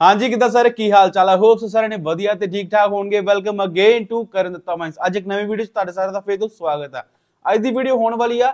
ਹਾਂਜੀ, ਕਿਦਾਂ ਸਾਰੇ? ਕੀ ਹਾਲ ਚਾਲ ਹੈ ਹੋਪਸ ਸਾਰੇ ਨੇ ਵਧੀਆ ਤੇ ਠੀਕ ਠਾਕ ਹੋਣਗੇ। ਵੈਲਕਮ ਅਗੇਨ ਟੂ ਕਰਨ ਦਿੱਤਾ ਮਾਈਂਸ ਅੱਜ ਇੱਕ ਨਵੀਂ ਵੀਡੀਓ ਚ ਤੁਹਾਡੇ ਸਾਰਿਆਂ ਦਾ ਫੇਰ ਤੋਂ ਸਵਾਗਤ ਹੈ ਅੱਜ ਦੀ ਵੀਡੀਓ ਹੋਣ ਵਾਲੀ ਆ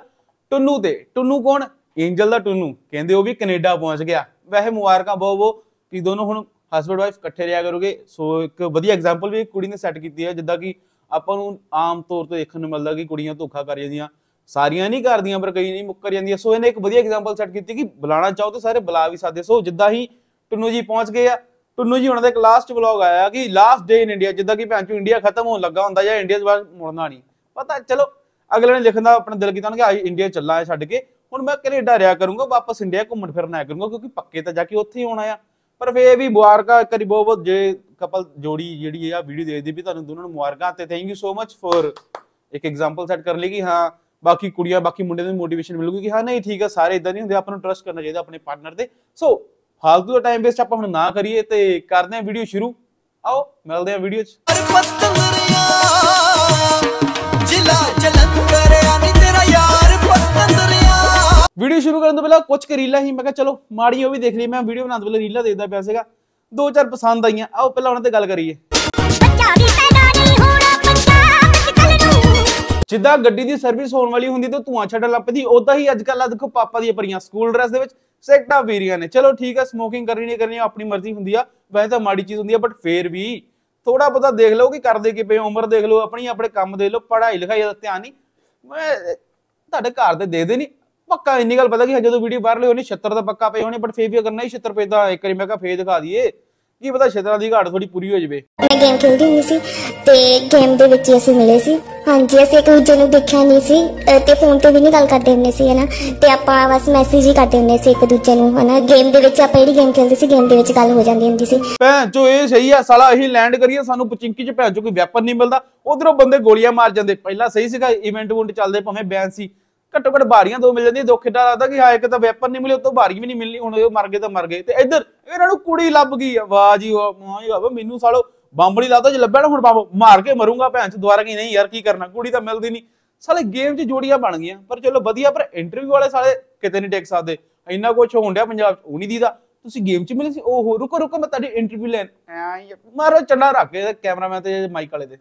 ਟੁੰਨੂ ਤੇ। ਟੁੰਨੂ ਕੌਣ? ਐਂਜਲ ਦਾ ਟੁੰਨੂ। ਕਹਿੰਦੇ ਉਹ ਵੀ ਕੈਨੇਡਾ ਪਹੁੰਚ ਗਿਆ। ਵੈਸੇ ਮੁਬਾਰਕਾਂ ਬਹੁਤ ਬਹੁਤ। ਕਿ ਦੋਨੋਂ ਹੁਣ ਹਸਬੰਡ ਵਾਈਫ ਇਕੱਠੇ ਰਿਹਾ ਕਰੋਗੇ। ਸੋ ਇੱਕ ਵਧੀਆ ਐਗਜ਼ਾਮਪਲ ਵੀ ਕੁੜੀ ਨੇ ਸੈੱਟ ਕੀਤੀ ਹੈ ਜਿੱਦਾਂ ਕਿ ਆਪਾਂ ਨੂੰ ਆਮ ਤੌਰ ਤੇ ਦੇਖਣ ਨੂੰ ਮਿਲਦਾ ਕਿ ਕੁੜੀਆਂ ਧੋਖਾ ਕਰ ਜਾਂਦੀਆਂ। ਸਾਰੀਆਂ ਨਹੀਂ ਕਰਦੀਆਂ, ਪਰ ਕਈ ਨਹੀਂ ਮੁੱਕਰ ਜਾਂਦੀਆਂ। ਸੋ ਇਹਨੇ ਇੱਕ ਵਧੀਆ ਐਗਜ਼ਾਮਪਲ ਸੈੱਟ ਕੀਤੀ ਕਿ ਬੁਲਾਣਾ ਚਾਹੋ ਤੇ ਸਾਰੇ ਬੁਲਾ ਵੀ ਸਕਦੇ। ਸੋ ਜਿੱਦਾਂ ਹੀ ਟੁੰਨੂ ਜੀ ਪਹੁੰਚ ਗਏ ਆ। ਟੁੰਨੂ ਜੀ ਉਹਨਾਂ ਦਾ ਇੱਕ ਲਾਸਟ ਵਲੌਗ ਆਇਆ ਕਿ ਲਾਸਟ ਡੇ ਇਨ ਇੰਡੀਆ ਜਿੱਦਾਂ ਕਿ ਭੈਣ ਚੋ ਇੰਡੀਆ ਖਤਮ ਹੋਣ ਲੱਗਾ ਹੁੰਦਾ ਜਾਂ ਇੰਡੀਆ ਤੋਂ ਬਾਅਦ ਮੁੜਨਾ ਨਹੀਂ। ਪਤਾ, ਚਲੋ, ਅਗਲੇ ਨੇ ਲਿਖਣ ਦਾ ਆਪਣਾ ਦਿਲ ਕੀਤਾ ਨਾ ਕਿ ਆਈ ਇੰਡੀਆ ਚੱਲਾਂ ਹੈ ਛੱਡ ਕੇ। ਹੁਣ ਮੈਂ ਕੈਨੇਡਾ ਰਿਆ ਕਰੂੰਗਾ, ਵਾਪਸ ਇੰਡੀਆ ਘੁੰਮਣ ਫਿਰਨ ਆਇਆ ਕਰੂੰਗਾ, ਕਿਉਂਕਿ ਪੱਕੇ ਤਾਂ ਜਾ ਕੇ ਉੱਥੇ ਹੀ ਹੋਣਾ ਆ। ਪਰ ਫੇਰ ਵੀ ਮੁਬਾਰਕਾਂ, ਇੱਕ ਬਹੁਤ ਬਹੁਤ ਜੇ ਕਪਲ ਜੋੜੀ ਜਿਹੜੀ ਆ ਵੀਡੀਓ ਦੇਖਦੀ ਵੀ ਤੁਹਾਨੂੰ ਦੋਨਾਂ ਨੂੰ ਮੁਬਾਰਕਾਂ ਤੇ thank you so much for ਇੱਕ ਐਗਜ਼ਾਮਪਲ ਸੈੱਟ ਕਰ ਲਈ ਕਿ ਹਾਂ, ਬਾਕੀ ਕੁੜੀਆਂ, ਬਾਕੀ ਮੁੰਡਿਆਂ ਨੂੰ ਮੋਟੀਵੇਸ਼ਨ ਮਿਲੂਗੀ ਕਿ ਹਾਂ, ਨਹੀਂ ਠੀਕ ਆ, ਸਾਰੇ ਇਦਾਂ ਨਹੀਂ ਹੁੰਦੇ, ਆਪਾਂ ਨੂੰ ਟਰਸਟ ਕਰਨਾ ਚਾਹੀਦਾ ਆਪਣੇ ਪਾਰਟਨਰ ਤੇ। ਸੋ ਫਾਲਤੂ ਦਾ ਟਾਈਮ ਵੇਸਟ ਆਪਾਂ ਹੁਣ ਨਾ ਕਰੀਏ ਤੇ ਕਰਦੇ ਹਾਂ ਵੀਡੀਓ ਸ਼ੁਰੂ। ਆਓ ਮਿਲਦੇ ਹਾਂ ਵੀਡੀਓ 'ਚ। ਪਤੰਦਰਿਆ ਜ਼ਿਲ੍ਹਾ ਜਲੰਧਰ ਆਨੀ ਤੇਰਾ ਯਾਰ ਪਤੰਦਰਿਆ ਵੀਡੀਓ ਸ਼ੁਰੂ ਕਰਨ ਤੋਂ ਪਹਿਲਾਂ ਕੁਝ ਕੁ ਰੀਲਾਂ ਹੀ ਮੈਂ ਕਿਹਾ ਚਲੋ ਮਾੜੀ ਉਹ ਵੀ ਦੇਖ ਲਈ ਮੈਂ ਵੀਡੀਓ ਬਣਾਉਣ ਤੋਂ ਪਹਿਲਾਂ ਰੀਲਾਂ ਦੇਖਦਾ ਪਿਆ ਸੀਗਾ। ਦੋ ਚਾਰ ਪਸੰਦ ਆਈਆਂ। ਆਓ ਪਹਿਲਾਂ ਉਹਨਾਂ ਤੇ ਗੱਲ ਕਰੀਏ। ਜਿੱਦਾਂ ਗੱਡੀ ਦੀ ਸਰਵਿਸ ਹੋਣ ਵਾਲੀ ਹੁੰਦੀ ਤੇ ਧੂਆਂ ਛੱਡਣ ਲੱਗ ਪੈਂਦੀ ਉਦਾਂ ਹੀ ਅੱਜ ਕੱਲ੍ਹ ਦੇਖੋ ਪਾਪਾ ਦੀਆਂ ਪਰੀਆਂ ਸਕੂਲ ਡਰੈਸ ਦੇ ਵਿੱਚ ਸੈਕਟਾ ਵੀਰੀਆਂ ਨੇ। ਚਲੋ ਠੀਕ ਹੈ ਸਮੋਕਿੰਗ ਕਰਨੀ ਨਹੀਂ ਕਰਨੀ ਆਪਣੀ ਮਰਜ਼ੀ ਹੁੰਦੀ ਆ, ਵੈਸੇ ਤਾਂ ਮਾੜੀ ਚੀਜ਼ ਹੁੰਦੀ ਆ ਬਟ ਫੇਰ ਵੀ ਥੋੜਾ ਬਹੁਤਾ ਦੇਖ ਲਓ ਕਿ ਕਰਦੇ ਕੀ ਪਏ ਉਮਰ ਦੇਖ ਲਓ, ਆਪਣੀ ਆਪਣੇ ਕੰਮ ਦੇਖ ਲਓ, ਪੜ੍ਹਾਈ ਲਿਖਾਈ ਦਾ ਧਿਆਨ ਨਹੀਂ। ਮੈਂ ਤੁਹਾਡੇ ਘਰ ਦੇ ਦੇ ਨਹੀਂ, ਪੱਕਾ ਇੰਨੀ ਗੱਲ ਪਤਾ ਕਿ ਜਦੋਂ ਵੀਡੀਓ ਵਾਇਰਲ ਹੋਣੀ 76 ਦਾ ਪੱਕਾ ਪਏ ਹੋਣੇ ਬਟ ਫੇਰ ਵੀ ਅਗਰ ਨਹੀਂ 76 ਪਏ ਤਾਂ ਇੱਕ ਵਾਰੀ ਮੈਂ ਕਿਹਾ ਫੇਰ ਦਿਖਾ ਦਈਏ। ਕੀ ਪਤਾ 76 ਦੀ ਘਾਟ ਥੋੜੀ ਪੂਰੀ ਹੋ ਜਾਵੇ। ਮੈਂ ਗੇਮ ਖੇਡਦੀ ਹੁੰਦੀ ਸੀ ਤੇ ਗੇਮ ਦੇ ਵਿੱਚ ਹੀ ਅਸੀਂ ਮਿਲੇ ਸੀ। ਹਾਂਜੀ ਅਸੀਂ ਇੱਕ ਦੂਜੇ ਨੂੰ ਦੇਖਿਆ ਨਹੀਂ ਸੀ ਅਹ ਤੇ ਫੋਨ ਤੇ ਵੀ ਨਹੀਂ ਗੱਲ ਕਰਦੇ ਹੁੰਦੇ ਸੀ ਹਨਾ? ਤੇ ਆਪਾਂ ਬਸ ਮੈਸੇਜ ਹੀ ਕਰਦੇ ਹੁੰਦੇ ਸੀ ਇੱਕ ਦੂਜੇ ਨੂੰ ਹਨਾ? ਗੇਮ ਦੇ ਵਿੱਚ ਆਪਾਂ ਜਿਹੜੀ ਗੇਮ ਖੇਡਦੇ ਸੀ ਗੇਮ ਦੇ ਵਿੱਚ ਗੱਲ ਹੋ ਜਾਂਦੀ ਹੁੰਦੀ ਸੀ। ਭੈਣ ਚੋ ਇਹ ਸਹੀ ਆ ਸਾਲਾ ਅਸੀਂ ਲੈਂਡ ਕਰੀਏ ਸਾਨੂੰ ਪਚਿੰਕੀ ਚ ਭੈਣ ਚੋ ਕੋਈ ਵੈਪਨ ਨਹੀਂ ਮਿਲਦਾ। ਉਧਰੋਂ ਬੰਦੇ ਗੋਲੀਆਂ ਮਾਰ ਜਾਂਦੇ। ਪਹਿਲਾਂ ਸਹੀ ਸੀਗਾ ਇਵੈਂਟ ਵੁੰਟ ਚੱਲਦੇ ਭਾਵੇਂ ਬੈਨ ਸੀ। ਘੱਟੋ ਘੱਟ ਬਾਰੀਆਂ ਦੋ ਮਿਲ ਜਾਂਦੀਆਂ ਦੁੱਖ ਏਡਾ ਲੱਗਦਾ ਕਿ ਹਾਂ ਇੱਕ ਤਾਂ ਵੈਪਨ ਨਹੀਂ ਮਿਲੇ ਉਤੋਂ ਬਾਰੀ ਵੀ ਨਹੀਂ ਮਿਲਣੀ ਹੁਣ ਉਹ ਮਰ ਗਏ ਤਾਂ ਮਰ ਗਏ। ਤੇ ਇੱਧਰ ਇਹਨਾਂ ਨੂੰ ਕੁੜੀ ਲੱਭ ਗਈ ਵਾਹ ਜੀ ਵਾਹ ਮਾਂ ਮੈਨੂੰ ਸਾਲੋ ਬੰਬ ਨਹੀਂ ਲੱਗਦਾ ਜੇ ਲੱਭਿਆ ਨਾ ਹੁਣ ਬੰਬ ਮਾਰ ਕੇ ਮਰੂੰਗਾ ਭੈਣ ਚ ਦੁਬਾਰਾ ਕੀ ਨਹੀਂ ਯਾਰ ਕੀ ਕਰਨਾ ਕੁੜੀ ਤਾਂ ਮਿਲਦੀ ਨਹੀਂ। ਸਾਲੇ ਗੇਮ 'ਚ ਜੋੜੀਆਂ ਬਣ ਗਈਆਂ ਪਰ ਚਲੋ ਵਧੀਆ ਪਰ ਇੰਟਰਵਿਊ ਵਾਲੇ ਸਾਲੇ ਕਿਤੇ ਨਹੀਂ ਟੇਕ ਸਕਦੇ। ਇੰਨਾ ਕੁਝ ਹੋਣ ਡਿਆ ਪੰਜਾਬ 'ਚ ਉਹ ਨਹੀਂ ਦੀਦਾ। ਤੁਸੀਂ ਗੇਮ 'ਚ ਮਿਲੇ ਸੀ ਓਹੋ ਰੁਕੋ ਰੁਕੋ ਮੈਂ ਤੁਹਾਡੀ ਇੰਟਰਵਿਊ ਲੈਣ। ਐਂ ਯਾਰ, ਮਾਰੋ ਚੰਡਾ ਰੱਖ ਕੇ ਕੈਮਰਾਮੈਨ ਤੇ ਮਾਈਕ ਵਾਲੇ ਦੇ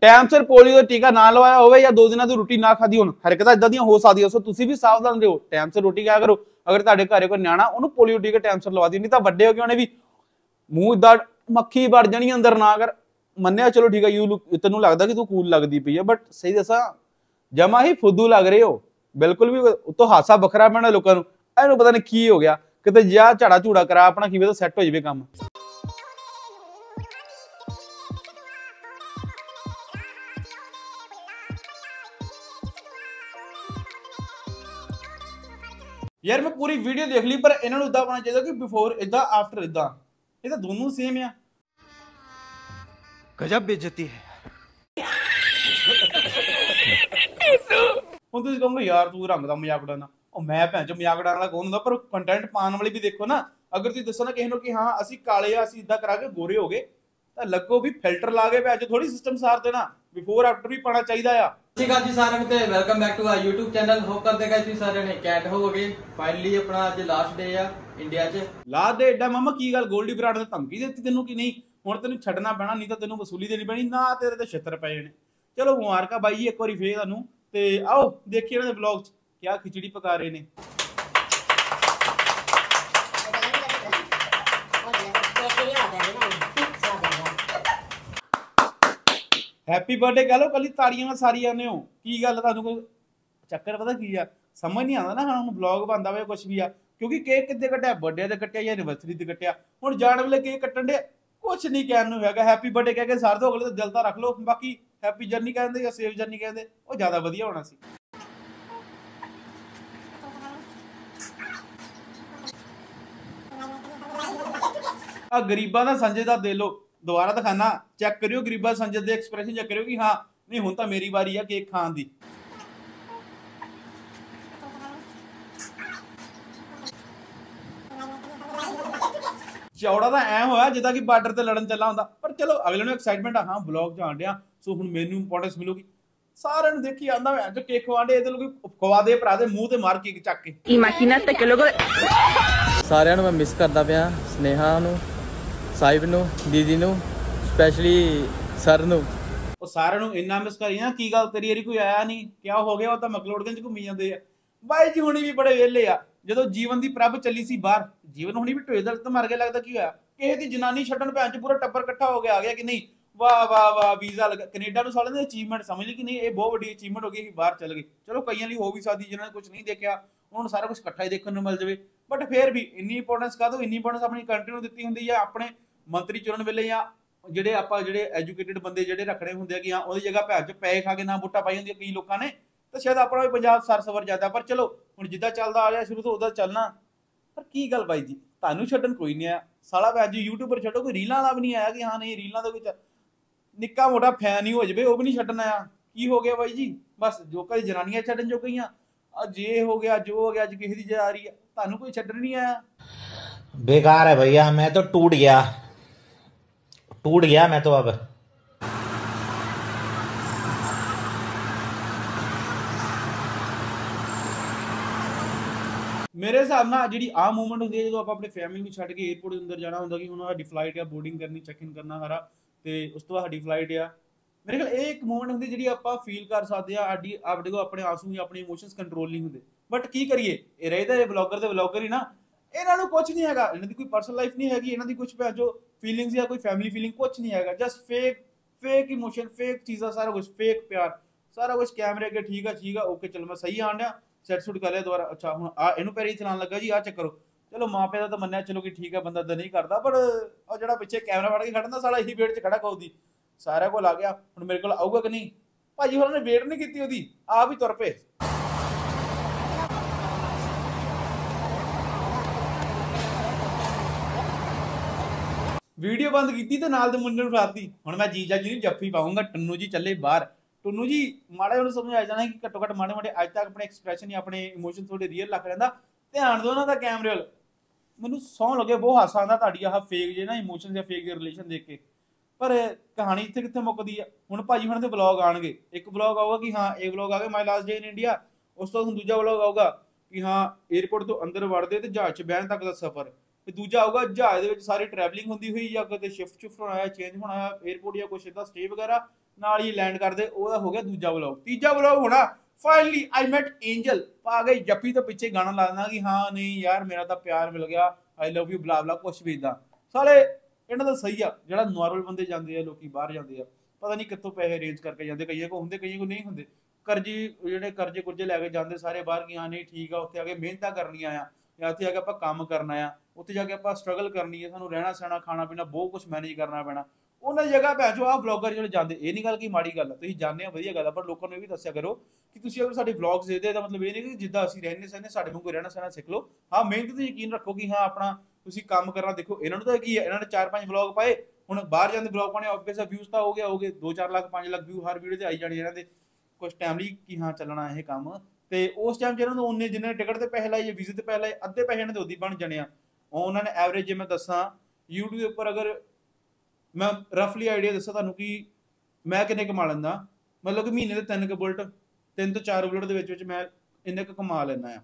ਟਾਈਮ ਸਿਰ ਪੋਲੀਓ ਦਾ ਟੀਕਾ ਨਾ ਲਵਾਇਆ ਹੋਵੇ ਜਾਂ ਦੋ ਦਿਨਾਂ ਦੀ ਰੋਟੀ ਨਾ ਖਾਦੀ ਹੋਣ। ਹਰਕਤਾਂ ਇਦਾਂ ਦੀਆਂ ਹੋ ਸਕਦੀਆਂ। ਸੋ ਤੁਸੀਂ ਵੀ ਸਾਵਧਾਨ ਰਹੋ। ਟਾਈਮ ਸਿਰ ਰੋਟੀ ਖਾਇਆ ਕਰੋ। ਅਗਰ ਤੁਹਾਡੇ ਘਰੇ ਕੋਈ ਨਿਆਣਾ ਉਹਨੂੰ ਪੋਲੀਓ ਟੀਕਾ ਟਾਈਮ ਸਿਰ ਲਵਾ ਦਿਓ। ਨਹੀਂ ਤਾਂ ਵੱਡੇ ਹੋ ਕੇ ਉਹਨੇ ਵੀ ਮੂੰਹ ਇਦਾਂ ਮੱਖੀ ਵੜ ਜਾਣੀ ਅੰਦਰ ਨਾ ਕਰ ਮੰਨਿਆ ਚਲੋ ਠੀਕ ਹੈ ਯੂ ਤੈਨੂੰ ਲੱਗਦਾ ਕਿ ਤੂੰ ਕੂਲ ਲੱਗਦੀ ਪਈ ਹੈ ਬਟ ਸਹੀ ਦੱਸਾਂ, ਜਮਾ ਹੀ ਫੁੱਦੂ ਲੱਗ ਰਹੇ ਹੋ। ਬਿਲਕੁਲ ਵੀ ਉਤੋਂ ਹਾਸਾ ਬਖਰਾ ਪੈਣਾ ਲੋਕਾਂ ਨੂੰ। ਇਹਨੂੰ ਪਤਾ ਨਹੀਂ ਕੀ ਹੋ ਗਿਆ। ਕਿਤੇ ਜਾ ਝਾੜਾ ਝੂੜਾ ਕਰਾ, ਆਪਣਾ ਕਿਵੇਂ ਤਾਂ ਸੈੱਟ ਹੋ ਜਾਵੇ ਕੰਮ। ਯਾਰ ਮੈਂ ਪੂਰੀ ਵੀਡੀਓ ਦੇਖ ਲਈ ਪਰ ਇਹਨਾਂ ਨੂੰ ਇਦਾਂ ਹੋਣਾ ਚਾਹੀਦਾ ਕਿ ਬਿਫੋਰ ਇਦਾਂ ਆਫਟਰ ਇਦਾਂ ਇਹ ਤਾਂ ਦੋਨੋਂ ਸੇਮ ਆ। ਗਜਬ ਬੇਇੱਜ਼ਤੀ ਹੈ ਹੁਣ ਤੁਸੀਂ ਕਹੋਗੇ ਯਾਰ ਤੂੰ ਰੰਗ ਦਾ ਮਜ਼ਾਕ ਉਡਾਉਣਾ ਉਹ ਮੈਂ ਭੈਣ ਚ ਮਜ਼ਾਕ ਉਡਾਉਣ ਵਾਲਾ ਕੌਣ ਹੁੰਦਾ? ਪਰ ਕੰਟੈਂਟ ਪਾਉਣ ਵਾਲੇ ਵੀ ਦੇਖੋ ਨਾ ਅਗਰ ਤੁਸੀਂ ਦੱਸੋ ਨਾ ਕਿਸੇ ਨੂੰ ਕਿ ਹਾਂ ਅਸੀਂ ਕਾਲੇ ਆ ਅਸੀਂ ਇਦਾਂ ਕਰਾ ਕੇ ਗੋਰੇ ਹੋ ਗਏ ਤਾਂ ਲੱਗੋ ਵੀ ਫਿਲਟਰ ਲਾ ਕੇ ਭੈਣ ਚ ਥੋੜੀ ਸਿਸਟਮ ਸਾਰ ਦੇਣਾ ਬਿਫੋਰ ਆਫਟਰ ਵੀ ਪਾਣਾ ਚਾਹੀਦਾ ਆ। ਸਤਿ ਜੀ ਸਾਰਿਆਂ ਨੂੰ ਤੇ welcome back to our YouTube channel hope ਕਰਦੇ ਗਾਇਸ ਤੁਸੀਂ ਸਾਰਿਆਂ ਨੇ ਕੈਟ ਹੋਵੋਗੇ। ਫਾਈਨਲੀ ਆਪਣਾ ਅੱਜ ਲਾਸਟ ਡੇ ਆ ਇੰਡੀਆ 'ਚ। ਲਾ ਦੇ ਏਡਾ ਮਾਮਾ ਕੀ ਗੱਲ 골ਡੀ ਬਰਾੜ ਨੇ ਧਮਕੀ ਦਿੱਤੀ ਤੈਨੂੰ ਕਿ ਨਹੀਂ? ਹੁਣ ਤੈਨੂੰ ਛੱਡਣਾ ਪੈਣਾ, ਨਹੀਂ ਤਾਂ ਤੈਨੂੰ ਵਸੂਲੀ ਦੇਣੀ ਪੈਣੀ, ਨਾ ਤੇਰੇ ਤੇ ਛਿੱਤਰ ਪੈ ਜਾਣੇ ਚਲੋ ਮੁਬਾਰਕਾਂ ਬਾਈ ਇੱਕ ਵਾਰੀ ਫੇਰ ਤੁਹਾਨੂੰ। ਤੇ ਆਓ, ਦੇਖੀਏ ਇਹਨਾਂ ਦੇ ਵਲੌਗ 'ਚ ਕਿਆ ਖਿਚੜੀ ਪਕਾ ਰਹੇ ਨੇ। ਹੈਪੀ ਬਰਥਡੇ ਕਹ ਲਓ ਕੱਲੀ ਤਾੜੀਆਂ ਨਾਲ ਸਾਰੀ ਹੋ। ਕੀ ਗੱਲ ਤੁਹਾਨੂੰ ਕੋਈ ਚੱਕਰ ਪਤਾ ਕੀ ਆ? ਸਮਝ ਨਹੀਂ ਆਉਂਦਾ ਨਾ ਹੁਣ ਵਲੌਗ ਬਣਦਾ ਵੇ ਕੁਝ ਵੀ ਆ। ਕਿਉਂਕਿ ਕੇਕ ਕਿੱਦੇ ਕੱਟਿਆ? ਬਰਥਡੇ ਤੇ ਕੱਟਿਆ ਜਾਂ ਐਨੀਵਰਸਰੀ ਤੇ ਕੱਟਿਆ? ਹੁਣ ਜਾਣ ਵੇਲੇ ਕੇਕ ਕੱਟਣ ਦੇ ਕੁਝ ਨਹੀਂ ਕਹਿਣ ਨੂੰ ਹੈਗਾ। ਹੈਪੀ ਬਰਥਡੇ ਕਹਿ ਕੇ ਸਾਰ ਦੋ ਅਗਲੇ ਤਾਂ ਦਿਲ ਤਾਂ ਰੱਖ ਲਓ। ਬਾਕੀ ਹੈਪੀ ਜਰਨੀ ਕਹਿੰਦੇ ਜਾਂ ਸੇਫ ਜਰਨੀ ਕਹਿੰਦੇ ਉਹ ਜ਼ਿਆਦਾ ਵਧੀਆ ਹੋਣਾ ਸੀ। ਆ ਗਰੀਬਾਂ ਦਾ ਸੰਜੇ ਦਾ ਦੇ ਲੋ ਦੁਬਾਰਾ ਦਿਖਾਣਾ ਚੈੱਕ ਕਰਿਓ ਗਰੀਬਾਂ ਸੰਜੇ ਦੇ ਐਕਸਪ੍ਰੈਸ਼ਨ ਚੈੱਕ ਕਰਿਓ ਕਿ ਹਾਂ ਨਹੀਂ ਹੁਣ ਤਾਂ ਮੇਰੀ ਵਾਰੀ ਆ ਕੇਕ ਖਾਣ ਦੀ। ਚੌੜਾ ਤਾਂ ਐ ਹੋਇਆ ਜਿੱਦਾਂ ਕਿ ਬਾਰਡਰ ਤੇ ਲੜਨ ਚੱਲਾ ਹੁੰਦਾ ਪਰ ਚਲੋ ਅਗਲੇ ਨੂੰ ਐਕਸਾਈਟਮੈਂਟ ਆ ਹਾਂ ਵਲੌਗ ਚ ਆਂਡਿਆ ਸੋ ਹੁਣ ਮੈਨੂੰ ਇੰਪੋਰਟੈਂਸ ਮਿਲੂਗੀ। ਸਾਰਿਆਂ ਨੂੰ ਦੇਖੀ ਆਂਦਾ ਮੈਂ ਜੋ ਕੇਕ ਖਵਾਂਡੇ ਇਹਦੇ ਲੋਕੀ ਖਵਾ ਦੇ ਭਰਾ ਦੇ ਮੂੰਹ ਤੇ ਮਾਰ ਕੇਕ ਚੱਕ ਕੇ। Imagínate que luego ਸਾਰਿਆਂ ਨੂੰ ਮੈਂ ਮਿਸ ਕਰਦਾ ਪਿਆ ਸਨੇਹਾ ਨੂੰ ਸਾਹਿਬ ਨੂੰ, ਦੀਦੀ ਨੂੰ ਸਪੈਸ਼ਲੀ ਸਰ ਨੂੰ। ਉਹ ਸਾਰਿਆਂ ਨੂੰ ਇੰਨਾ ਮਿਸ ਕਰੀ ਨਾ, ਕੀ ਗੱਲ ਤੇਰੀ ਯਾਰੀ ਕੋਈ ਆਇਆ ਨਹੀਂ? ਕਿਆ ਹੋ ਗਿਆ? ਉਹ ਤਾਂ ਮਕਲੋੜਗੰਜ ਘੁੰਮੀ ਜਾਂਦੇ ਆ। ਬਾਈ ਜੀ ਹੁਣੀ ਵੀ ਬੜੇ ਵਿਹਲੇ ਆ। ਜਦੋਂ ਜੀਵਨ ਦੀ ਪ੍ਰਭ ਚੱਲੀ ਸੀ ਬਾਹਰ, ਜੀਵਨ ਹੁਣੀ ਵੀ ਟੋਏ ਦਲ ਮਰ ਗਿਆ ਲੱਗਦਾ ਕੀ ਹੋਇਆ? ਕਿਸੇ ਦੀ ਜਨਾਨੀ ਛੱਡਣ ਭੈਣ ਚ ਪੂਰਾ ਟੱਬਰ ਇਕੱਠਾ ਹੋ ਗਿਆ, ਆ ਗਿਆ ਕਿ ਨਹੀਂ? ਵਾਹ ਵਾਹ ਵਾਹ, ਵੀਜ਼ਾ ਲਗਾ। ਕੈਨੇਡਾ ਨੂੰ ਸਾਲਿਆਂ ਨੇ ਅਚੀਵਮੈਂਟ ਸਮਝ ਲਈ ਕਿ ਨਹੀਂ? ਇਹ ਬਹੁਤ ਵੱਡੀ ਅਚੀਵਮੈਂਟ ਹੋ ਗਈ ਕਿ ਬਾਹਰ ਚਲ ਗਏ। ਚਲੋ ਕਈਆਂ ਲਈ ਹੋ ਵੀ ਸਕਦੀ, ਜਿਨ੍ਹਾਂ ਨੇ ਕੁਝ ਨਹੀਂ ਦੇਖਿਆ, ਉਹਨਾਂ ਨੂੰ ਸਾਰਾ ਕੁਝ ਇਕੱਠਾ ਹੀ ਦੇਖਣ ਨੂੰ ਮਿਲ ਜਾਵੇ। ਬਟ ਫੇਰ ਵੀ ਇੰਨੀ ਇੰਪੋਰਟੈਂਸ ਕਾਹਦੋਂ ਇੰਨੀ ਇੰਪੋਰਟੈਂਸ ਆਪਣੀ ਕੰਟਰੀ ਨੂੰ ਦਿੱਤੀ ਹੁੰਦੀ ਹੈ ਆਪਣੇ ਮੰਤਰੀ ਚੁਣਨ ਵੇਲੇ ਜਾਂ ਜਿਹੜੇ ਆਪਾਂ ਜਿਹੜੇ ਐਜੂਕੇਟਿਡ ਬੰਦੇ ਜਿਹੜੇ ਰੱਖਣੇ ਹੁੰਦੇ ਆ ਕਿ ਹਾਂ, ਉਹਦੀ ਜਗ੍ਹਾ ਭੈਣ ਚ ਪੈ ਖਾ ਕੇ ਨਾ ਬੁੱਟਾ ਪਾਈ ਹੁੰਦੀ ਕਈ ਲੋਕਾਂ ਨੇ, ਤਾਂ ਸ਼ਾਇਦ ਆਪਣਾ ਵੀ ਪੰਜਾਬ ਸਰਸਵਰ ਜਾਂਦਾ ਪਰ ਚਲੋ, ਹੁਣ ਜਿੱਦਾਂ ਚੱਲਦਾ ਆ ਰਿਹਾ ਸ਼ੁਰੂ ਤੋਂ ਉਹਦਾ ਚੱਲਣਾ। ਪਰ ਕੀ ਗੱਲ ਬਾਈ ਜੀ, ਤੁਹਾਨੂੰ ਛੱਡਣ ਕੋਈ ਨਹੀਂ ਆ ਸਾਲਾ ਭੈਣ ਜੀ ਯੂਟਿਊਬਰ ਛੱਡੋ, ਕੋਈ ਰੀਲਾਂ ਵਾਲਾ ਵੀ ਨਹੀਂ ਆਇਆ ਕਿ ਹਾਂ ਨਹੀਂ, ਰੀਲਾਂ ਦਾ ਕੋਈ ਨਿੱਕਾ ਮੋਟਾ ਫੈਨ ਹੀ ਹੋ ਜਵੇ, ਉਹ ਵੀ ਨਹੀਂ ਛੱਡਣਾ ਆ ਕੀ ਹੋ ਗਿਆ ਬਾਈ ਜੀ? ਬਸ ਜੋ ਕਦੇ ਜਨਾਨੀਆਂ ਛੱਡਣ ਜੋ ਗਈਆਂ ਆ ਜੇ ਹੋ ਗਿਆ, ਜੋ ਹੋ ਗਿਆ, ਅੱਜ ਕਿਸੇ ਦੀ ਜਾ ਰਹੀ ਆ, ਤੁਹਾਨੂੰ ਕੋਈ ਛੱਡਣ ਨਹੀਂ ਆਇਆ। ਬੇਕਾਰ ਹੈ ਭਈਆ, ਮੈਂ ਤਾਂ ਟੂਟ ਗਿਆ। टूट गया मैं तो अब ਮੇਰੇ ਹਿਸਾਬ ਨਾਲ ਜਿਹੜੀ ਆ ਮੂਵਮੈਂਟ ਹੁੰਦੀ ਹੈ ਜਦੋਂ ਆਪਾਂ ਆਪਣੇ ਫੈਮਿਲੀ ਨੂੰ ਛੱਡ ਕੇ 에어ਪੋਰਟ ਦੇ ਅੰਦਰ ਜਾਣਾ ਹੁੰਦਾ ਕਿ ਹੁਣ ਸਾਡੀ ਫਲਾਈਟ ਆ ਬੋਰਡਿੰਗ ਕਰਨੀ ਚੈੱਕ ਇਨ ਕਰਨਾ ਹਰਾ ਤੇ ਉਸ ਤੋਂ ਬਾਅਦ ਸਾਡੀ ਫਲਾਈਟ ਆ ਮੇਰੇ ਖਿਆਲ ਇਹ ਇੱਕ ਮੂਵਮੈਂਟ ਹੁੰਦੀ ਜਿਹੜੀ ਆਪਾਂ ਫੀਲ ਕਰ ਸਕਦੇ ਆ ਆਡੀ ਆਪਣੇ ਕੋ ਆਪਣੇ ਆਸੂ ਜਾਂ ਆਪਣੇ ਇਮੋਸ਼ਨਸ ਕੰਟਰੋਲ ਨਹੀਂ ਹੁੰਦੇ ਬਟ ਕੀ ਕਰੀਏ ਇਹ ਰਹਿਦਾ ਇਹ ਬਲੌਗਰ ਦੇ ਬਲੌਗਰ ਹੀ ਨਾ ਇਹਨਾਂ ਨੂੰ ਕੁਝ ਨਹੀਂ ਹੈਗਾ। ਇਹਨਾਂ ਦੀ ਕੋਈ ਪਰਸਨਲ ਲਾਈਫ ਨਹੀਂ ਹੈਗੀ, ਇਹਨਾਂ ਦੀ ਕੁਝ ਜੋ ਫੀਲਿੰਗਸ ਜਾਂ ਕੋਈ ਫੈਮਿਲੀ ਫੀਲਿੰਗ ਕੁਝ ਨਹੀਂ ਹੈਗਾ। Just fake fake emotion fake ਚੀਜ਼ਾਂ, ਸਾਰਾ ਕੁਝ ਫੇਕ ਪਿਆਰ। ਸਾਰਾ ਕੁਝ ਕੈਮਰੇ ਅੱਗੇ ਠੀਕ ਆ ਠੀਕ ਆ ਓਕੇ ਚਲ ਮੈਂ ਸਹੀ ਆਣ ਡਿਆ। ਸੈਟ ਸੁਟ ਕਰ ਲਿਆ ਦੁਬਾਰਾ। ਅੱਛਾ, ਹੁਣ ਆ, ਇਹਨੂੰ ਪੈਰੀ ਚਲਾਉਣ ਲੱਗਾ ਜੀ ਆ ਚੱਕ ਕਰੋ ਚਲੋ ਮਾਪੇ ਦਾ ਤਾਂ ਮੰਨਿਆ, ਚਲੋ ਕਿ ਠੀਕ ਆ, ਬੰਦਾ ਤਾਂ ਨਹੀਂ ਕਰਦਾ, ਪਰ ਉਹ ਜਿਹੜਾ ਪਿੱਛੇ ਕੈਮਰਾ ਫੜ ਕੇ ਖੜਨਾ, ਸਾਲਾ ਇਹੀ ਵੇਟ 'ਚ ਖੜਾ ਕਹੂਦੀ ਸਾਰਿਆਂ ਕੋਲ ਆ ਗਿਆ। ਹੁਣ ਮੇਰੇ ਕੋਲ ਆਊਗਾ ਕਿ ਨਹੀਂ? ਭਾਜੀ ਹੋਰਾਂ ਨੇ ਵੇਟ ਨਹੀਂ ਕੀਤੀ ਉਹਦੀ। ਆਪ ਹੀ ਤੁਰ ਪਏ। ਵੀਡੀਓ ਬੰਦ ਕੀਤੀ ਤੇ ਨਾਲ ਦੇ ਮੁੰਡੇ ਨੂੰ ਫੜਾਤੀ। ਹੁਣ ਮੈਂ ਜੀਜਾ ਜੀ ਨੂੰ ਜੱਫੀ ਪਾਉਂਗਾ ਟੰਨੂ ਜੀ ਚੱਲੇ ਬਾਹਰ। ਟੰਨੂ ਜੀ, ਮਾੜਾ ਉਹਨੂੰ ਸਮਝ ਜਾਣਾ ਕਿ ਘੱਟੋ ਘੱਟ ਮਾੜੇ ਮਾੜੇ ਅੱਜ ਤੱਕ ਆਪਣੇ ਐਕਸਪ੍ਰੈਸ਼ਨ ਜਾਂ ਆਪਣੇ ਇਮੋਸ਼ਨ ਥੋੜੇ ਰੀਅਲ ਲੱਗ ਰਹਿੰਦਾ ਧਿਆਨ ਦਿਓ ਉਹਨਾਂ ਦਾ ਕੈਮਰੇ ਵੱਲ। ਮੈਨੂੰ ਸੌਂ ਲੱਗੇ, ਬਹੁਤ ਹਾਸਾ ਆਉਂਦਾ ਤੁਹਾਡੀ ਆਹ ਫੇਕ ਜੇ ਨਾ ਇਮੋਸ਼ਨ ਜਾਂ ਫੇਕ ਦੇ ਰਿਲੇਸ਼ਨ ਦੇਖ ਕੇ। ਪਰ ਕਹਾਣੀ ਇੱਥੇ ਕਿੱਥੇ ਮੁੱਕਦੀ ਆ? ਹੁਣ ਭਾਜੀ ਹੁਣ ਦੇ ਵਲੌਗ ਆਣਗੇ ਇੱਕ ਵਲੌਗ ਆਊਗਾ ਕਿ ਹਾਂ, ਇਹ ਵਲੌਗ ਆ ਗਿਆ ਮਾਈ ਲਾਸਟ ਡੇ ਇਨ ਇੰਡੀਆ ਉਸ ਤੋਂ ਬਾਅਦ ਹੁਣ ਦੂਜਾ ਵਲੌਗ ਆਊਗਾ ਕਿ ਹਾਂ 에어ਪੋਰਟ ਤੋਂ ਅੰਦਰ ਵੜਦੇ ਤੇ ਜਹਾਜ਼ 'ਚ ਬਹਿਣ ਤੱਕ ਦਾ ਸਫ਼ਰ। ਤੇ ਦੂਜਾ ਆਊਗਾ ਜਹਾਜ਼ ਦੇ ਵਿੱਚ ਸਾਰੀ ਟਰੈਵਲਿੰਗ ਹੁੰਦੀ ਹੋਈ ਜਾਂ ਕਿਤੇ ਸ਼ਿਫਟ ਸ਼ਿਫਟ ਹੋਣਾ ਹੈ ਚੇਂਜ ਹੋਣਾ ਹੈ 에어ਪੋਰਟ ਜਾਂ ਕੁਛ ਇਦਾਂ ਸਟੇ ਵਗੈਰਾ, ਨਾਲ ਹੀ ਲੈਂਡ ਕਰਦੇ, ਉਹਦਾ ਹੋ ਗਿਆ ਦੂਜਾ ਵਲੌਗ ਤੀਜਾ ਵਲੌਗ ਹੋਣਾ ਫਾਈਨਲੀ ਆਈ ਮੈਟ ਐਂਜਲ ਪਾ ਗਈ ਜੱਫੀ ਤੋਂ ਪਿੱਛੇ ਗਾਣਾ ਲਾ ਦੇਣਾ ਕਿ ਹਾਂ, ਨਹੀਂ ਯਾਰ, ਮੇਰਾ ਤਾਂ ਪਿਆਰ ਮਿਲ ਗਿਆ ਆਈ ਲਵ ਯੂ ਬਲਾ ਬਲਾ ਕੁਛ ਵੀ ਇਦਾਂ ਸਾਲੇ, ਇਹਨਾਂ ਦਾ ਸਹੀ ਆ, ਜਿਹੜਾ ਨਾਰਮਲ ਬੰਦੇ ਜਾਂਦੇ ਆ, ਲੋਕੀ ਬਾਹਰ ਜਾਂਦੇ ਆ, ਪਤਾ ਨਹੀਂ ਕਿੱਥੋਂ ਪੈਸੇ ਅਰੇਂਜ ਕਰਕੇ ਜਾਂਦੇ, ਕਈਆਂ ਕੋ ਹੁੰਦੇ, ਕਈਆਂ ਕੋ ਨਹੀਂ ਹੁੰਦੇ। ਕਰਜ਼ੇ, ਜਿਹੜੇ ਕਰਜ਼ੇ ਕੁਰਜ਼ੇ ਲੈ ਕੇ ਜਾਂਦੇ ਸਾਰੇ ਬਾਹਰ ਕਿ ਹਾਂ, ਨਹੀਂ ਠੀਕ ਆ, ਉੱਥੇ ਆ ਕੇ ਮਿਹਨਤਾਂ ਕਰਨੀਆਂ ਆ, ਜਾਂ ਉੱਥੇ ਆ ਕੇ ਆਪਾਂ ਕੰਮ ਕਰਨਾ ਆ ਉੱਥੇ ਜਾ ਕੇ ਆਪਾਂ ਸਟਰਗਲ ਕਰਨੀ ਹੈ, ਸਾਨੂੰ ਰਹਿਣਾ ਸਹਿਣਾ, ਖਾਣਾ ਪੀਣਾ ਬਹੁਤ ਕੁਝ ਮੈਨੇਜ ਕਰਨਾ ਪੈਣਾ। ਉਹਨਾਂ ਦੀ ਜਗ੍ਹਾ ਭੈਣ ਚੋ ਆਹ ਵਲੌਗਰ ਜਿਹੜੇ ਜਾਂਦੇ, ਇਹ ਨਹੀਂ ਗੱਲ ਕਿ ਮਾੜੀ ਗੱਲ ਆ, ਤੁਸੀਂ ਜਾਣਦੇ ਹੋ, ਵਧੀਆ ਗੱਲ ਹੈ ਪਰ ਲੋਕਾਂ ਨੂੰ ਇਹ ਵੀ ਦੱਸਿਆ ਕਰੋ ਕਿ ਤੁਸੀਂ ਅਗਰ ਸਾਡੇ ਵਲੌਗਸ ਦੇਖਦੇ ਆ ਤਾਂ ਮਤਲਬ ਇਹ ਨਹੀਂ ਕਿ ਜਿੱਦਾਂ ਅਸੀਂ ਰਹਿੰਦੇ ਸਹਿੰਦੇ, ਸਾਡੇ ਵਾਂਗੂ ਰਹਿਣਾ ਸਹਿਣਾ ਸਿੱਖ ਲਓ। ਹਾਂ ਮਿਹਨਤ ਤੇ ਯਕੀਨ ਰੱਖੋ ਕਿ ਹਾਂ, ਆਪਣਾ ਤੁਸੀਂ ਕੰਮ ਕਰਨਾ, ਦੇਖੋ, ਇਹਨਾਂ ਨੂੰ ਤਾਂ ਕੀ ਹੈ ਇਹਨਾਂ ਨੇ 4-5 ਵਲੌਗ ਪਾਏ, ਹੁਣ ਬਾਹਰ ਜਾਂਦੇ ਵਲੌਗ ਪਾਣੇ ਆਬਵੀਅਸ ਵਿਊਜ਼ ਤਾਂ ਹੋ ਗਿਆ ਹੋ ਗਏ 2-4 ਲੱਖ 5 ਲੱਖ ਵਿਊ ਹਰ ਵੀਡੀਓ ਤੇ ਆਈ ਜਾਣੇ ਇਹਨਾਂ ਦੇ। ਕੁਝ ਟਾਈਮ ਲਈ ਕਿ ਹਾਂ, ਚੱਲਣਾ ਇਹ ਕੰਮ। ਤੇ ਉਸ ਟਾਈਮ ਚ ਇਹਨਾਂ ਨੂੰ ਉਹਨੇ ਜਿੰਨੇ ਟਿਕਟ ਤੇ ਪੈਸੇ ਲਾਏ ਜਾਂ ਵੀਜ਼ੇ ਤੇ ਪੈਸੇ ਲਾਏ, ਅੱਧੇ ਪੈਸੇ ਇਹਨਾਂ ਦੇ ਉਦੀ ਬਣ ਜਾਣੇ ਆ। ਉਹਨਾਂ ਨੇ ਐਵਰੇਜ ਜੇ ਮੈਂ ਦੱਸਾਂ, YouTube ਉੱਪਰ ਅਗਰ ਮੈਂ ਰਫਲੀ ਆਈਡੀਆ ਦੱਸਾਂ ਤੁਹਾਨੂੰ ਕਿ ਮੈਂ ਕਿੰਨੇ ਕਮਾ ਲੈਂਦਾ। ਮਤਲਬ ਕਿ ਮਹੀਨੇ ਦੇ ਤਿੰਨ ਕੁ ਬੁਲਟ, ਤਿੰਨ ਤੋਂ ਚਾਰ ਬੁਲਟ ਦੇ ਵਿੱਚ ਵਿੱਚ ਮੈਂ ਇੰਨੇ ਕੁ ਕਮਾ ਲੈਂਦਾ ਆ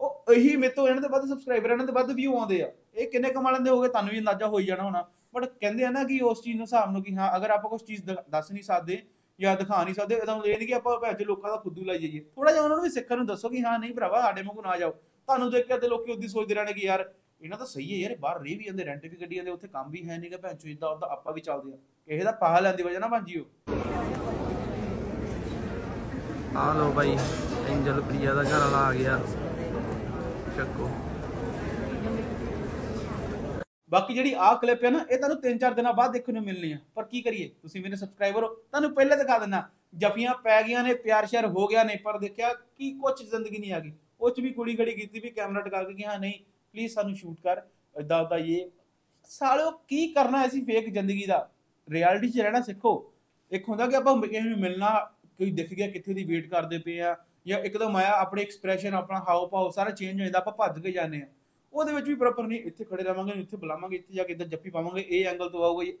ਉਹ ਇਹੀ ਮੇਰੇ ਤੋਂ ਇਹਨਾਂ ਦੇ ਵੱਧ ਸਬਸਕ੍ਰਾਈਬਰ ਇਹਨਾਂ ਦੇ ਵੱਧ ਵਿਊ ਆਉਂਦੇ ਆ। ਇਹ ਕਿੰਨੇ ਕਮਾ ਲੈਂਦੇ ਹੋਗੇ ਤੁਹਾਨੂੰ ਵੀ ਅੰਦਾਜ਼ਾ ਹੋ ਜਾਣਾ ਹੋਣਾ। ਬਟ ਕਹਿੰਦੇ ਆ ਨਾ ਕਿ ਉਸ ਚੀਜ਼ ਨੂੰ ਹਿਸਾਬ ਨੂੰ ਕਿ ਹਾਂ, ਅਗਰ ਆਪਾਂ ਕੁਝ ਚੀਜ਼ ਦੱਸ ਨਹੀਂ ਸਕਦੇ ਜਾਂ ਦਿਖਾ ਨਹੀਂ ਸਕਦੇ, ਇਹਦਾ ਮਤਲਬ ਇਹ ਨਹੀਂ ਕਿ ਆਪਾਂ ਭੈਣ ਲੋਕਾਂ ਦਾ ਖੁੱਦੂ ਲਾਈ ਜਾਈਏ। ਥੋੜਾ ਜਿਹਾ ਉਹਨਾਂ ਨੂੰ ਵੀ ਸਿੱਖਣ ਨੂੰ ਦੱਸੋ ਕਿ ਹਾਂ, ਨਹੀਂ ਭਰਾਵਾ, ਸਾਡੇ ਵਾਂਗੂ ਨਾ ਜਾਓ। ਤੁਹਾਨੂੰ ਦੇਖ ਕੇ ਤੇ ਲੋਕੀ ਉਦੀ ਸੋਚਦੇ ਰਹਿਣੇ ਯਾਰ ਇਹਨਾਂ ਤਾਂ ਸਹੀ ਹੈ ਯਾਰ ਇਹ ਬਾਹਰ ਰਹਿ ਵੀ ਜਾਂਦੇ ਰੈਂਟ ਵੀ ਗੱਡੀ ਜਾਂਦੇ ਉੱਥੇ ਕੰਮ ਵੀ ਹੈ ਨਹੀਂਗਾ ਭੈਣ ਚੋ ਇਦਾਂ ਉਦਾਂ ਆਪਾਂ ਵੀ ਚੱਲਦੇ ਆ ਕਿਸੇ ਦਾ ਪਾਹਾ ਲੈਣ ਦੀ ਵਜ੍ਹਾ ਨਾ ਬਣ ਜਿਓ। ਆ ਲੋ ਬਾਈ ਐਂਜਲ ਪ੍ਰਿਆ ਦਾ ਘਰ ਵਾਲਾ ਆ ਗਿਆ। ਚੱਕੋ। ਬਾਕੀ ਜਿਹੜੀ ਆਹ ਕਲਿੱਪ ਹੈ ਨਾ ਇਹ ਤੁਹਾਨੂੰ 3-4 ਦਿਨਾਂ ਬਾਅਦ ਦੇਖਣ ਨੂੰ ਮਿਲਣੀ ਆ। ਪਰ ਕੀ ਕਰੀਏ? ਤੁਸੀਂ ਮੇਰੇ ਸਬਸਕ੍ਰਾਈਬਰ ਹੋ ਤੁਹਾਨੂੰ ਪਹਿਲੇ ਦਿਖਾ ਦਿੰਨਾ ਜਫੀਆਂ ਪੈ ਗਈਆਂ ਨੇ ਪਿਆਰ ਸ਼ਿਆਰ ਹੋ ਗਿਆ ਨੇ ਪਰ ਦੇਖਿਆ ਕੀ ਕੁਝ ਜ਼ਿੰਦਗੀ ਨਹੀਂ ਆ ਗਈ। ਉਹ ਚ ਵੀ ਕੁੜੀ ਖੜੀ ਕੀਤੀ ਵੀ ਕੈਮਰਾ ਟਿਕਾ ਕੇ ਕਿ ਹਾਂ ਨਹੀਂ ਪਲੀਜ਼ ਸਾਨੂੰ ਸ਼ੂਟ ਕਰ ਇਦਾਂ ਉਦਾਂ ਇਹ ਸਾਲਿਓ, ਕੀ ਕਰਨਾ ਐਸੀ ਫੇਕ ਜ਼ਿੰਦਗੀ ਦਾ? ਰਿਐਲਿਟੀ 'ਚ ਰਹਿਣਾ ਸਿੱਖੋ। ਇੱਕ ਹੁੰਦਾ ਕਿ ਆਪਾਂ ਕਿਸੇ ਨੂੰ ਮਿਲਣਾ, ਕੋਈ ਦਿਖ ਗਿਆ, ਕਿੱਥੇ ਦੀ ਵੇਟ ਕਰਦੇ ਪਏ ਆ, ਜਾਂ ਇੱਕਦਮ ਆਇਆ, ਆਪਣੇ ਐਕਸਪ੍ਰੈਸ਼ਨ ਆਪਣਾ ਹਾਵ ਭਾਵ ਸਾਰਾ ਚੇਂਜ ਹੋ ਜਾਂਦਾ, ਆਪਾਂ ਭੱਜ ਕੇ ਜਾਂਦੇ ਆ। ਉਹਦੇ ਵਿੱਚ ਵੀ ਪ੍ਰੋਪਰ ਨਹੀਂ, ਇੱਥੇ ਖੜੇ ਰਵਾਂਗੇ, ਇੱਥੇ ਬੁਲਾਵਾਂਗੇ, ਇੱਥੇ ਜਾ ਕੇ ਇੱਧਰ ਜੱਫੀ ਪਾਵਾਂਗੇ, ਇਹ ਐਂਗਲ ਤੋਂ ਆਊਗਾ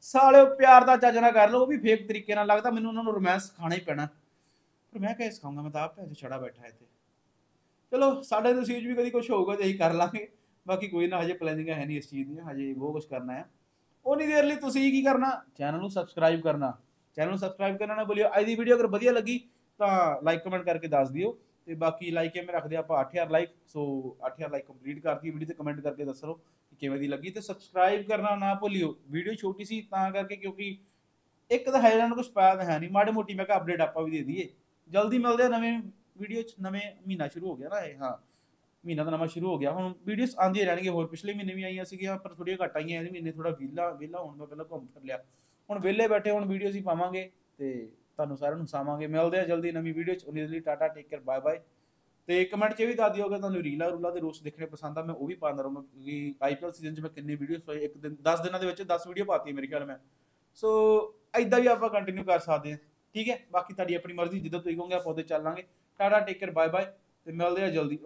ਸਾਲਿਓ, ਪਿਆਰ ਦਾ ਚੱਜ ਨਾ ਕਰ ਲਓ, ਉਹ ਵੀ ਫੇਕ ਤਰੀਕੇ ਨਾਲ ਲੱਗਦਾ, ਮੈਨੂੰ ਉਹਨਾਂ ਨੂੰ ਰੋਮਾਂਸ ਸਿਖਾਉਣਾ ਹੀ ਪੈਣਾ। ਪਰ ਮੈਂ ਕਿਹਾ ਸਿਖਾਉਂਗਾ, ਮੈਂ ਤਾਂ ਆਪ ਪੈਸੇ ਛੜਾ ਬੈਠਾ ਇੱਥੇ। ਚਲੋ, ਸਾਡੇ ਨਸੀਬ ਵੀ ਕਦੀ ਕੁਝ ਹੋਊਗਾ ਤੇ ਅਸੀਂ ਕਰ ਲਾਂਗੇ। ਬਾਕੀ ਕੋਈ ਨਾ, ਹਜੇ ਪਲੈਨਿੰਗਾਂ ਹੈ ਨਹੀਂ ਇਸ ਚੀਜ਼ ਦੀਆਂ, ਹਜੇ ਬਹੁਤ ਕੁਝ ਕਰਨਾ ਹੈ। ਉਨੀ ਦੇਰ ਲਈ ਤੁਸੀਂ ਕੀ ਕਰਨਾ? ਚੈਨਲ ਨੂੰ ਸਬਸਕ੍ਰਾਈਬ ਕਰਨਾ। ਚੈਨਲ ਨੂੰ ਸਬਸਕ੍ਰਾਈਬ ਕਰਨਾ ਨਾ ਭੁੱਲਿਓ। ਅੱਜ ਦੀ ਵੀਡੀਓ ਅਗਰ ਵਧੀਆ ਲੱਗੀ, ਤਾਂ ਲਾਈਕ ਕਮੈਂਟ ਕਰਕੇ ਦੱਸ ਦਿਓ। ਤੇ ਬਾਕੀ ਲਾਈਕ ਐਵੇਂ ਰੱਖਦੇ ਆਪਾਂ 8000 ਲਾਈਕ ਸੋ 8000 ਲਾਈਕ ਕੰਪਲੀਟ ਕਰਤੀ ਵੀਡੀਓ ਤੇ ਕਮੈਂਟ ਕਰਕੇ ਦੱਸੋ ਕਿ ਕਿਵੇਂ ਦੀ ਲੱਗੀ। ਤੇ ਸਬਸਕ੍ਰਾਈਬ ਕਰਨਾ ਨਾ ਭੁੱਲਿਓ। ਵੀਡੀਓ ਛੋਟੀ ਸੀ ਤਾਂ ਕਰਕੇ ਕਿਉਂਕਿ ਇੱਕ ਤਾਂ ਹੈ ਇਹਨਾਂ ਨੂੰ ਕੁਝ ਪਾਇਆ ਤਾਂ ਹੈ ਨਹੀਂ ਮਾੜੀ ਮੋਟੀ ਮੈਂ ਕਿਹਾ ਅਪਡੇਟ ਆਪਾਂ ਵੀ ਦੇ ਦਈਏ। ਜਲਦੀ ਮਿਲਦੇ ਆ ਨਵੇਂ ਵੀਡੀਓ ਚ ਨਵੇਂ ਮਹੀਨਾ ਸ਼ੁਰੂ ਹੋ ਗਿਆ ਨਾ ਇਹ, ਹਾਂ। ਮਹੀਨਾ ਤਾਂ ਨਵਾਂ ਸ਼ੁਰੂ ਹੋ ਗਿਆ। ਹੁਣ ਵੀਡੀਓਜ਼ ਆਉਂਦੀਆਂ ਰਹਿਣਗੀਆਂ ਹੋਰ, ਪਿਛਲੇ ਮਹੀਨੇ ਵੀ ਆਈਆਂ ਸੀਗੀਆਂ, ਪਰ ਥੋੜੀਆਂ ਘੱਟ ਆਈਆਂ ਇਹ ਮਹੀਨੇ ਥੋੜਾ ਵਿਹਲਾ ਵਿਹਲਾ ਹੋਣ ਦਾ ਪਹਿਲਾਂ ਘੁੰਮ ਫਿਰ ਲਿਆ। ਹੁਣ ਵਿਹਲੇ ਬੈਠੇ ਹੁਣ ਵੀਡੀਓਜ਼ ਹੀ ਪਾਵਾਂਗੇ ਤੇ ਤੁਹਾਨੂੰ ਸਾਰਿਆਂ ਨੂੰ ਸਾਵਾਂਗੇ। ਮਿਲਦੇ ਆ ਜਲਦੀ ਨਵੀਂ ਵੀਡੀਓ ਚ। ਉਨੀ ਲਈ tata take care bye bye ਤੇ ਕਮੈਂਟ 'ਚ ਇਹ ਵੀ ਦੱਸ ਦਿਓ ਕਿ ਤੁਹਾਨੂੰ ਰੀਲਾ, ਰੂਲਾ ਦੇ ਰੋਸ ਦੇਖਣੇ ਪਸੰਦ ਆ, ਮੈਂ ਉਹ ਵੀ ਪਾਉਂਦਾ ਰਹੂੰਗਾ ਕਿਉਂਕਿ ਆਈਪੀਐਲ ਸੀਜ਼ਨ 'ਚ ਮੈਂ ਕਿੰਨੇ ਵੀਡੀਓਜ਼ ਹੋਏ ਇੱਕ ਦਿਨ 10 ਦਿਨਾਂ ਦੇ ਵਿੱਚ 10 ਵੀਡੀਓ ਪਾਤੀ ਮੇਰੇ ਖਿਆਲ ਮੈਂ। ਸੋ ਐਦਾਂ ਵੀ ਆਪਾਂ ਕੰਟੀਨਿਊ ਕਰ ਸਕਦੇ ਹਾਂ। ਠੀਕ ਹੈ? ਬਾਕੀ ਤੁਹਾਡੀ ਆਪਣੀ ਮਰਜ਼ੀ, ਜਿੱਦਾਂ ਤੁਸੀਂ ਕਹੋਗੇ ਆਪਾਂ ਉਹਦੇ ਚੱਲਾਂਗੇ ਟਾਟਾ ਟੇਕਰ ਬਾਏ ਬਾਏ ਤੇ ਮਿਲਦੇ ਆ ਜਲਦੀ।